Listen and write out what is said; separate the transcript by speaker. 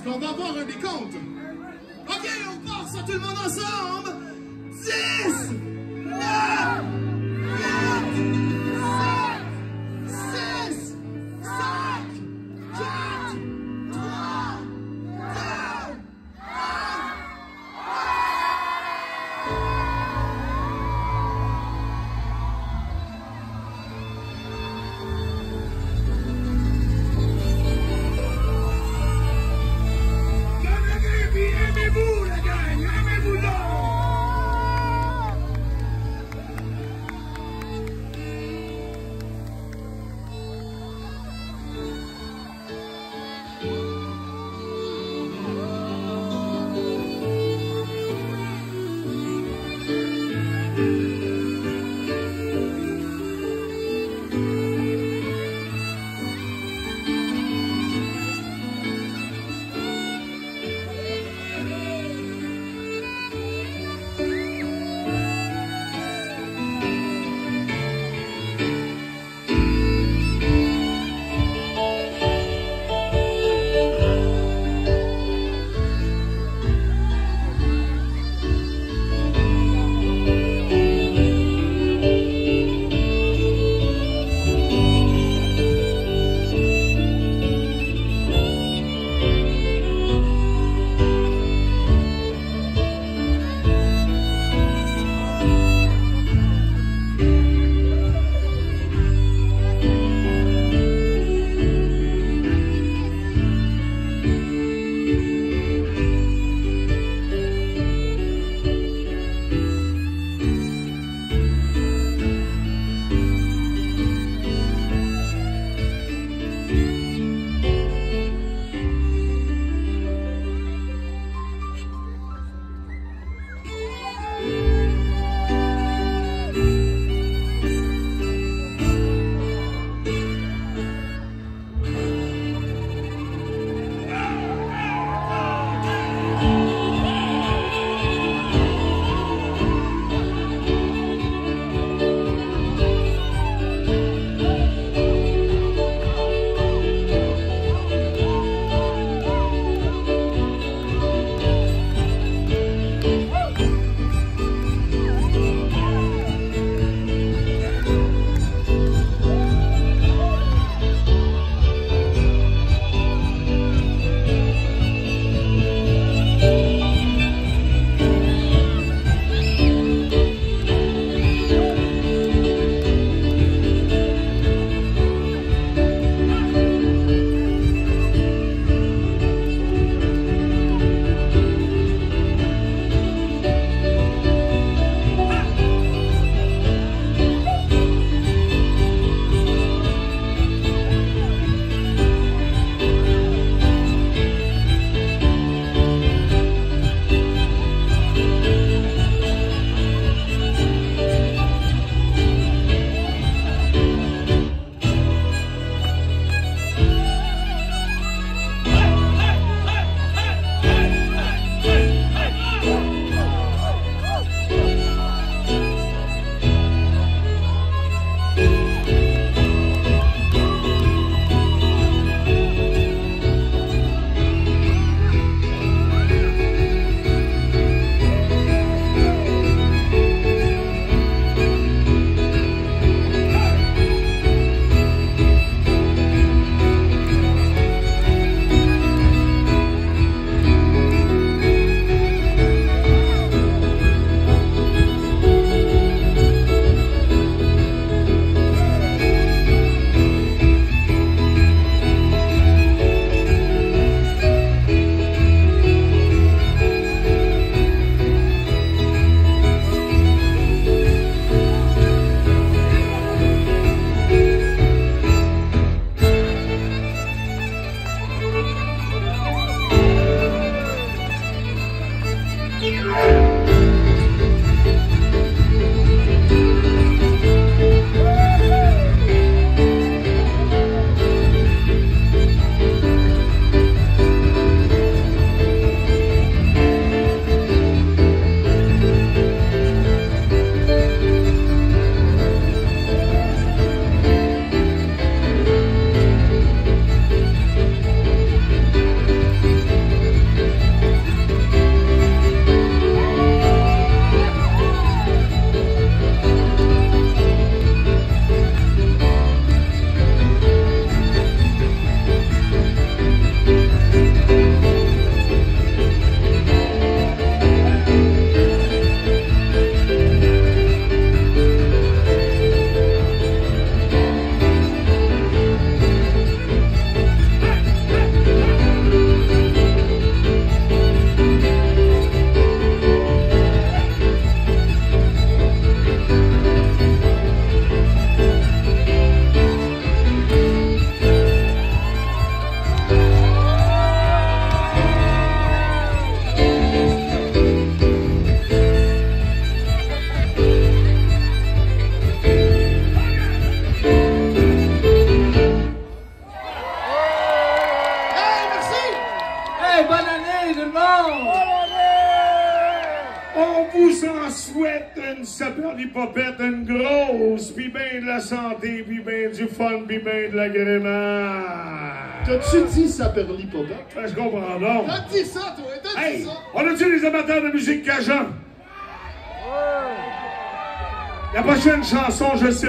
Speaker 1: Est-ce qu'on va avoir un décompte? OK, on ça tout le monde ensemble. 10,
Speaker 2: Hey, bonne année tout le monde!
Speaker 3: On vous en souhaite une saperlipopette, une grosse, puis bien de la santé, puis bien du fun, puis bien de l'agrément.
Speaker 1: T'as-tu dit saperlipopette?
Speaker 3: Ben, je comprends donc.
Speaker 1: T'as dit ça, toi? T'as dit
Speaker 3: Hey,
Speaker 1: ça?
Speaker 3: on a-tu les amateurs de musique cajun? La prochaine chanson, je sais